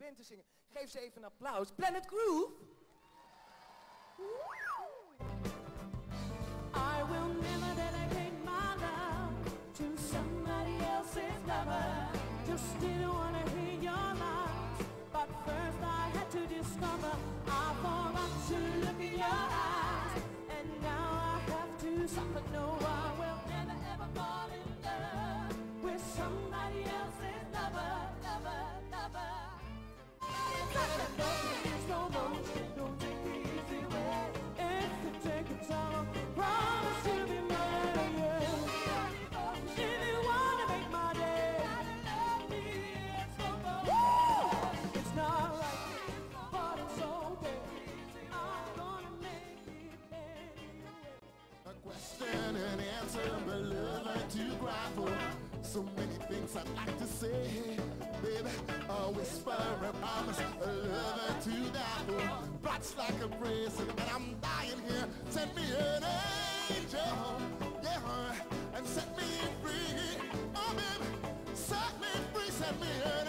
band zingen. Geef ze even een applaus. Planet Groove! lover to grapple. So many things I'd like to say, baby. A whisper, a promise, a lover to grapple. Blots like a prison, and I'm dying here. Send me an angel, yeah, and set me free. Oh, baby, set me free, set me free.